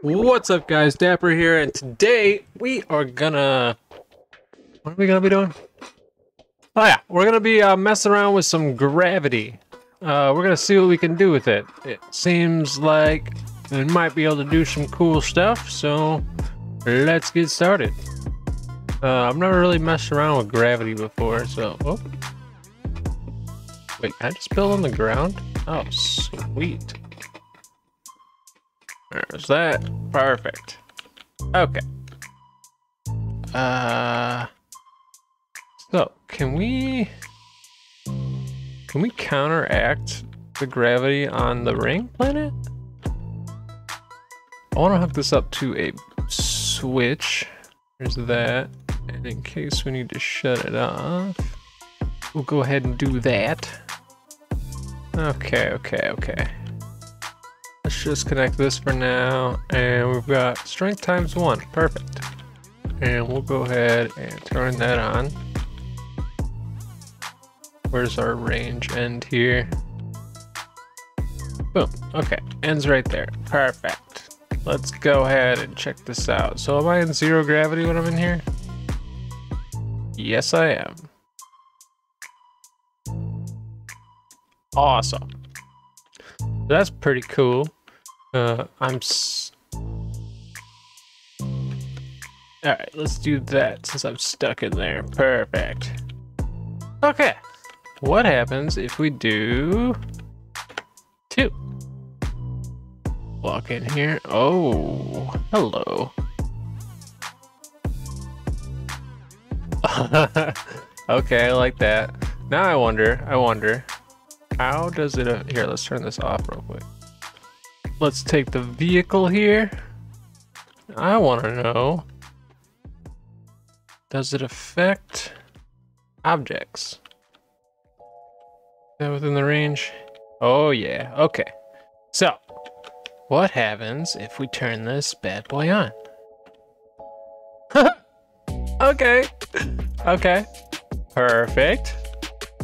What's up guys, Dapper here, and today we are gonna... What are we gonna be doing? Oh yeah, we're gonna be uh, messing around with some gravity. Uh, we're gonna see what we can do with it. It seems like we might be able to do some cool stuff, so let's get started. Uh, I've never really messed around with gravity before, so... Oh. Wait, can I just build on the ground? Oh, sweet. There's that. Perfect. Okay. Uh... So, can we... Can we counteract the gravity on the ring planet? I want to hook this up to a switch. There's that. And in case we need to shut it off, we'll go ahead and do that. Okay, okay, okay. Let's just connect this for now. And we've got strength times one. Perfect. And we'll go ahead and turn that on. Where's our range end here? Boom. Okay. Ends right there. Perfect. Let's go ahead and check this out. So am I in zero gravity when I'm in here? Yes, I am. Awesome. That's pretty cool. Uh, I'm. S All right, let's do that since I'm stuck in there. Perfect. Okay. What happens if we do two? Walk in here. Oh, hello. okay, I like that. Now I wonder, I wonder, how does it, uh, here, let's turn this off real quick. Let's take the vehicle here. I want to know, does it affect objects? Is that within the range? Oh yeah, okay. So, what happens if we turn this bad boy on? okay, okay, perfect.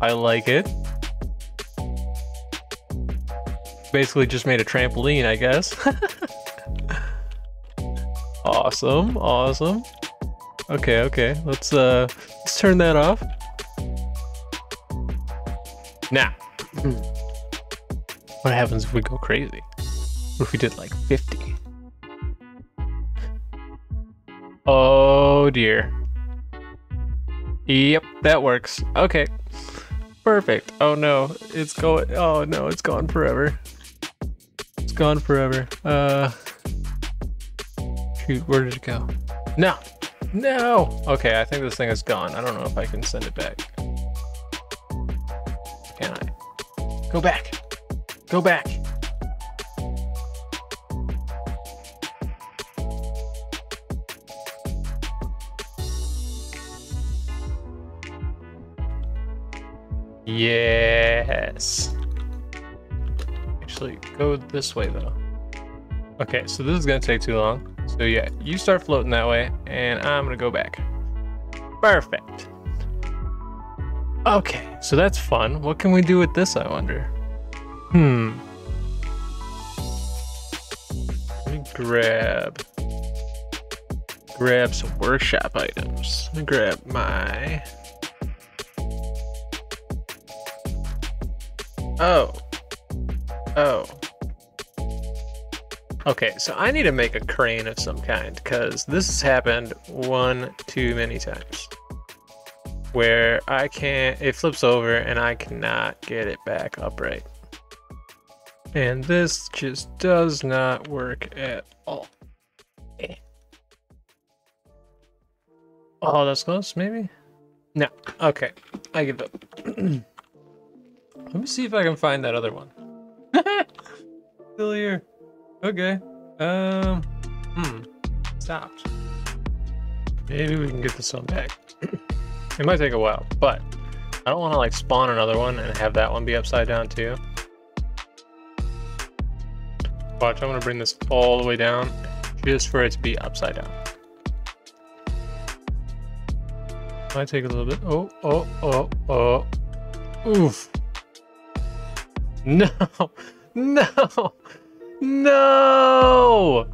I like it. Basically just made a trampoline, I guess. awesome, awesome. Okay, okay. Let's uh let's turn that off. Now, what happens if we go crazy? What if we did like 50? Oh dear. Yep, that works. Okay. Perfect. Oh no, it's going. Oh no, it's gone forever gone forever. Uh, shoot, where did it go? No, no. Okay, I think this thing is gone. I don't know if I can send it back. Can I? Go back. Go back. Yes actually go this way though. Okay, so this is gonna take too long. So yeah, you start floating that way and I'm gonna go back. Perfect. Okay, so that's fun. What can we do with this, I wonder? Hmm. Let me grab grab some workshop items. Let me grab my Oh, Oh. Okay, so I need to make a crane of some kind, because this has happened one too many times. Where I can't, it flips over and I cannot get it back upright. And this just does not work at all. Oh, that's close, maybe? No, okay, I give up. Let me see if I can find that other one. Still here. Okay. Um. Hmm. Stopped. Maybe we can get this one back. it might take a while, but I don't want to like spawn another one and have that one be upside down too. Watch, I'm gonna bring this all the way down just for it to be upside down. Might take a little bit. Oh, oh, oh, oh. Oof. No, no, no.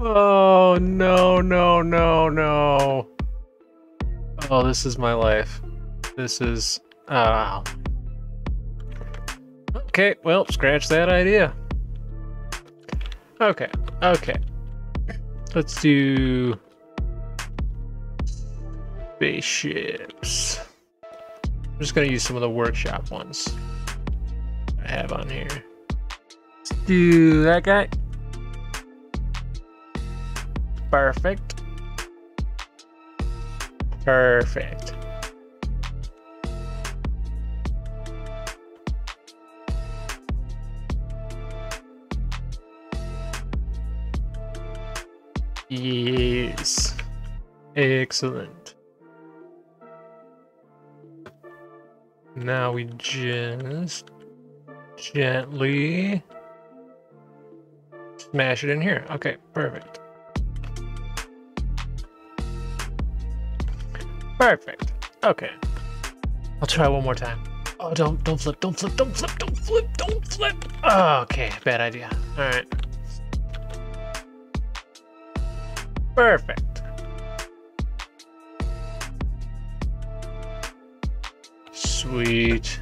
Oh, no, no, no, no. Oh, this is my life. This is... Ah. Okay, well, scratch that idea. Okay, okay. Let's do... Spaceships. I'm just gonna use some of the workshop ones have on here. Let's do that guy. Perfect. Perfect. Yes. Excellent. Now we just gently smash it in here. Okay, perfect. Perfect. Okay. I'll try one more time. Oh, don't don't flip, don't flip, don't flip, don't flip, don't flip. Oh, okay, bad idea. All right. Perfect. Sweet.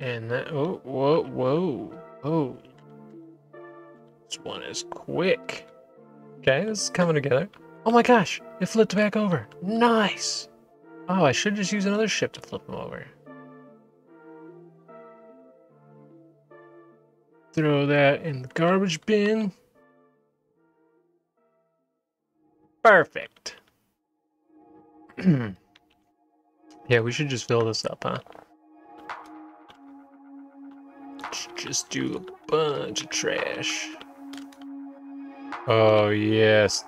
And that, oh, whoa, whoa, whoa. This one is quick. Okay, this is coming together. Oh my gosh, it flipped back over. Nice. Oh, I should just use another ship to flip them over. Throw that in the garbage bin. Perfect. yeah, we should just fill this up, huh? Just do a bunch of trash. Oh, yes.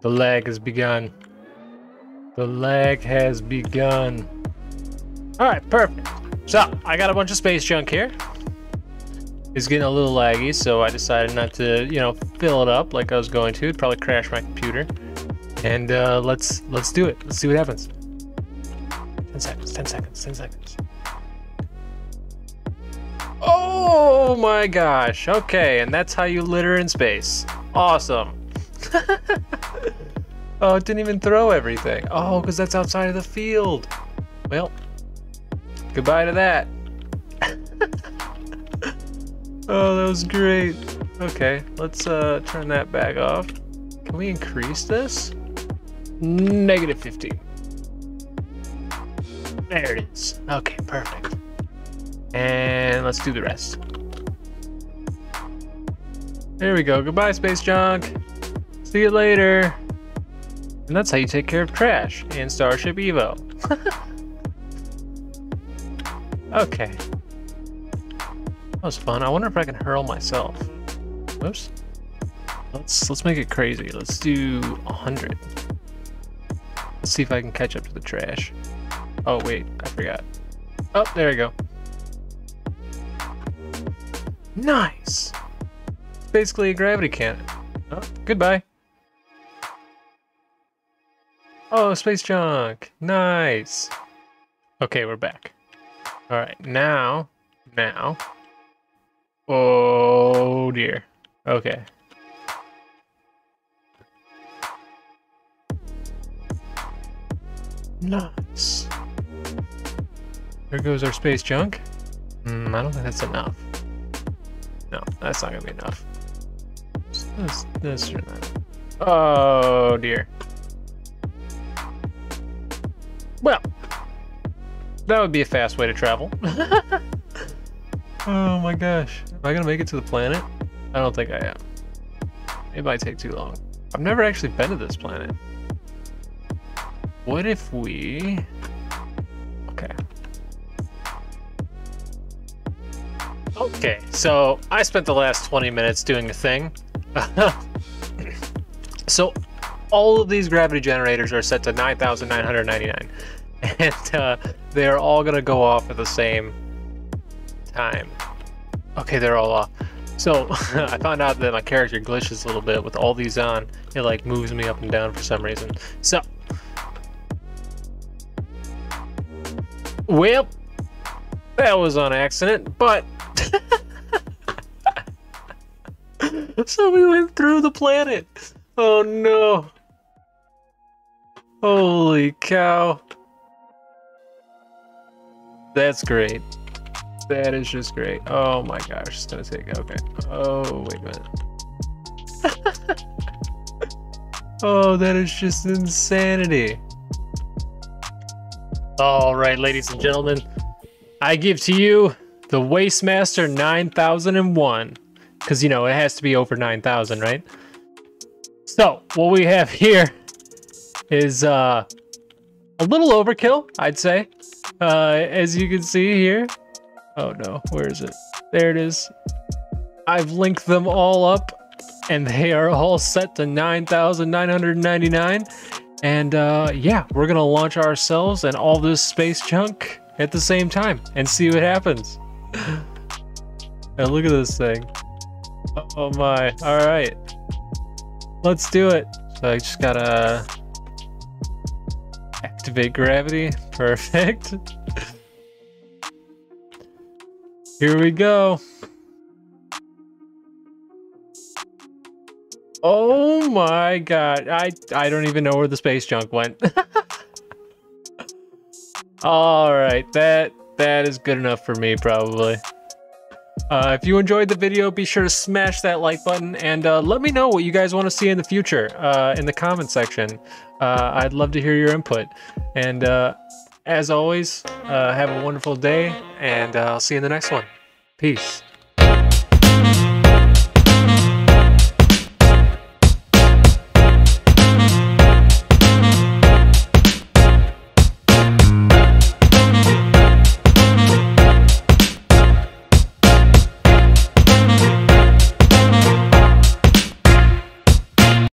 The lag has begun. The lag has begun. Alright, perfect. So, I got a bunch of space junk here. It's getting a little laggy, so I decided not to, you know, fill it up like I was going to. It'd probably crash my computer. And uh, let's let's do it. Let's see what happens. 10 seconds, 10 seconds, 10 seconds. Oh my gosh. Okay, and that's how you litter in space. Awesome. oh, it didn't even throw everything. Oh, because that's outside of the field. Well, goodbye to that. oh, that was great. Okay, let's uh, turn that back off. Can we increase this? Negative 15. There it is. Okay, perfect. And let's do the rest. There we go. Goodbye, space junk. See you later. And that's how you take care of trash in Starship Evo. okay. That was fun. I wonder if I can hurl myself. Oops. Let's let's make it crazy. Let's do 100. Let's see if I can catch up to the trash. Oh wait, I forgot. Oh, there we go. Nice! It's basically a gravity cannon. Oh, goodbye. Oh, space junk! Nice! Okay, we're back. Alright, now, now. Oh dear. Okay. Nice. There goes our space junk. Mm, I don't think that's enough. No, that's not gonna be enough. Let's, let's turn that. Oh dear. Well, that would be a fast way to travel. oh my gosh. Am I gonna make it to the planet? I don't think I am. It might take too long. I've never actually been to this planet. What if we... Okay, so I spent the last 20 minutes doing a thing. so all of these gravity generators are set to 9,999 and uh, they're all gonna go off at the same time. Okay, they're all off. So I found out that my character glitches a little bit with all these on. It like moves me up and down for some reason. So, well, that was on accident, but so we went through the planet. Oh no. Holy cow. That's great. That is just great. Oh my gosh, it's gonna take, okay. Oh, wait a minute. oh, that is just insanity. All right, ladies and gentlemen, I give to you the Wastemaster 9001. Because, you know, it has to be over 9,000, right? So, what we have here is uh, a little overkill, I'd say. Uh, as you can see here. Oh no, where is it? There it is. I've linked them all up and they are all set to 9,999. And uh, yeah, we're gonna launch ourselves and all this space junk at the same time and see what happens. and look at this thing. Oh my, all right. Let's do it. So I just gotta activate gravity. Perfect. Here we go. Oh my god. I I don't even know where the space junk went. All right, that that is good enough for me probably. Uh, if you enjoyed the video, be sure to smash that like button and uh, let me know what you guys want to see in the future uh, in the comment section. Uh, I'd love to hear your input. And uh, as always, uh, have a wonderful day and I'll see you in the next one. Peace.